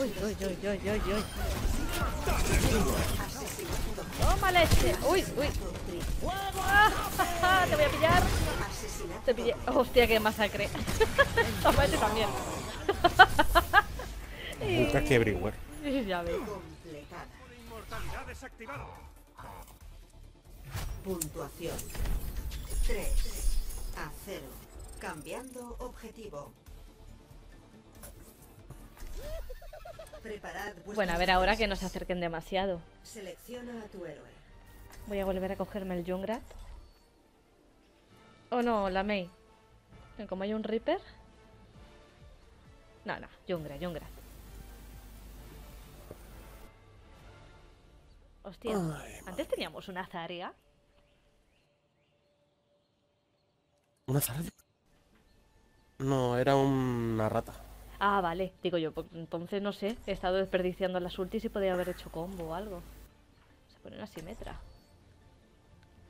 Uy, uy, uy, uy, uy, uy. Toma leche. Uy, uy. Ah, Te voy a pillar. Te pillé. Hostia, qué masacre. Toma este también. Nunca que everywhere. ya ves. Completada. Inmortalidad desactivada. Puntuación. 3 a 0. Cambiando objetivo. Bueno, a ver ahora que no se acerquen demasiado. Selecciona a tu héroe. Voy a volver a cogerme el Jungrat. Oh no, la Mei. Como hay un Reaper. No, no, Jungrat, Jungrat. Hostia, antes teníamos una Zarya. ¿Una zardia? No, era una rata. Ah, vale, digo yo, pues entonces no sé, he estado desperdiciando las ultis y podía haber hecho combo o algo. Se ponen así metra.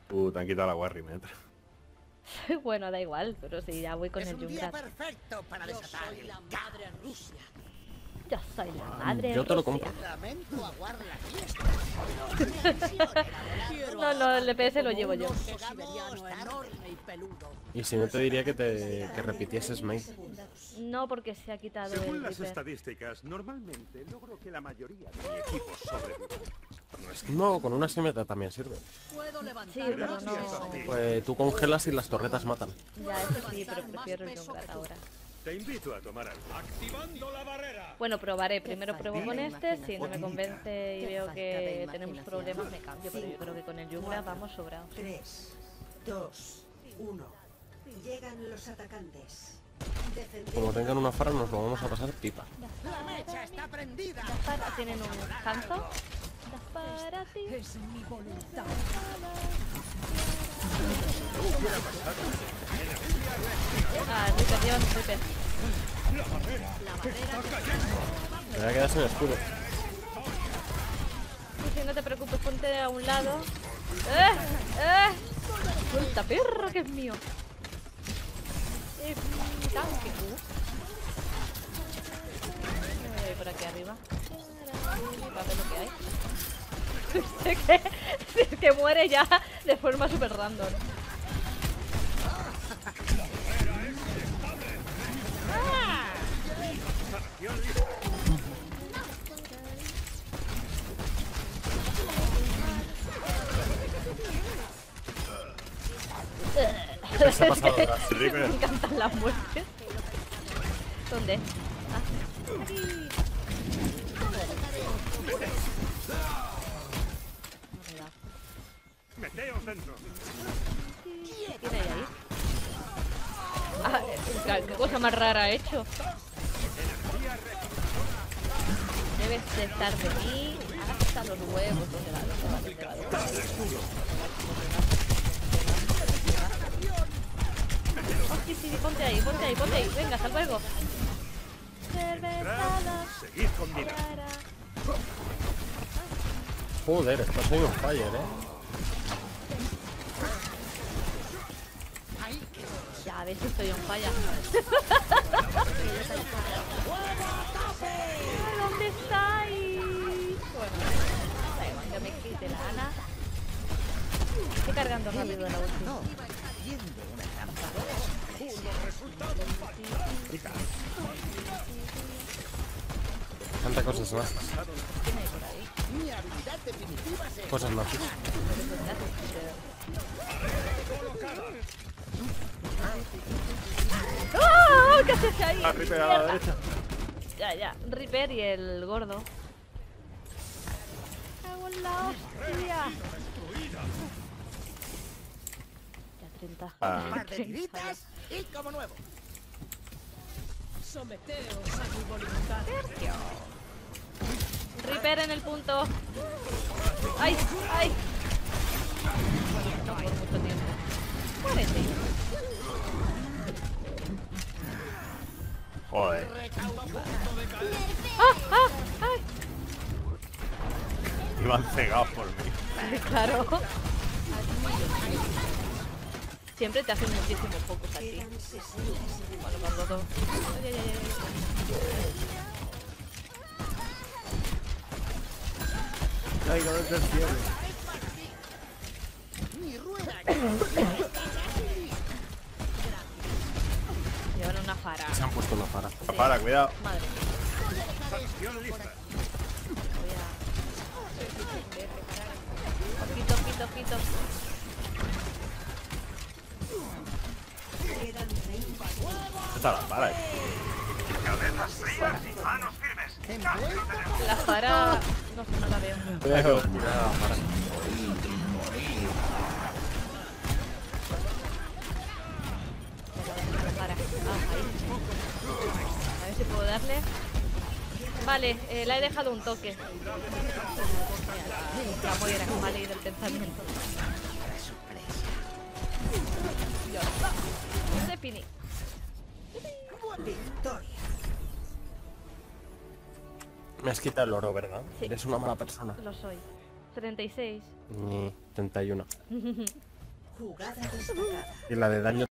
Uh, te han quitado la Warrimetra. bueno, da igual, pero si ya voy con el Jungrat. perfecto para desatar Madre Rusia. Yo soy la madre. Yo te lo compro. No, no, el DPS lo llevo yo. y si no te diría que te que repitieses Mei. No, porque se ha quitado Según el las Reaper. estadísticas, normalmente logro que la mayoría de mi equipo sobreviva. No, con una simetría también sirve. Sí, pero no. Pues tú congelas y las torretas matan. Ya, eso sí, pero prefiero el ahora. Te invito a tomar algo. Activando la barrera. Bueno, probaré. Primero pruebo con este. Si no me convence y veo que tenemos problemas, me cambio. Pero yo creo que con el Jungrat vamos sobrados. 3, 2, 1. Llegan los atacantes. Como tengan una fara nos lo vamos a pasar pipa. La mecha está prendida. Para- ¿Tienen un canto? Para ti. Es mi voluntad. Reaper, llevan Reaper. Me voy a quedar sin escudo. Sí, no te preocupes, ponte a un lado. ¡Eh! ¡Eh! ¡Suelta, perro, que es mío! Es mi tanque. Me voy por aquí arriba. Para ver lo que hay. Que, que muere ya de forma súper random. ¿Qué se ha pasado ahora? Me encantan las muertes. ¿Dónde? Ah, aquí. Arriba. Meteos dentro. ¿Qué tiene ahí? Ah, qué cosa más rara ha hecho. Debes de estar de mí hasta los huevos. ¿Dónde va? ¿Dónde va? ¿Dónde va? Oh, sí, sí, ponte ahí, ponte ahí, ponte ahí. Venga, hasta luego. Seguid con vida. Joder, estás en un fire, eh. Ya ves que estoy on falla. ¿Dónde estáis? Bueno, da igual, que me quite la Ana. Estoy cargando rápido la última. Tanta cosas más. Cosas más. ¡Ah! ¿Qué haces ahí? Ah, Reaper a la derecha. Ya, ya. Reaper y el gordo. ¡Cago en la hostia! Ya 30. Ah. par de tiritas y como nuevo. Someteos a mi voluntad. Reaper en el punto. ¡Ay! ¡Ay! No por mucho tiempo. Muérete. Joder. ¡Ah! ¡Ah! ¡Ay! Iban cegados por mí. Claro. Siempre te hacen muchísimo focus a ti. Quedan 60 segundos. Bueno, cuando todo. Ay, ay, ay, ay. caigo desde el cielo. Mi rueda. Llevan una fara. Se han puesto una para. Para, cuidado. Madre mía. Acción lista. Voy a... Ojito, ojito, ojito. Está la para. eh. La fara... No no la veo. Cuidado. La fara. Ah. A ver si puedo darle. Vale, eh, la he dejado un toque. La moira, me ha leído el pensamiento. Está. Defini. Victoria. Me has quitado el oro, ¿verdad? Sí. Eres una mala persona. Lo soy. 36. Ni 31. Jugada destacada. Y la de daño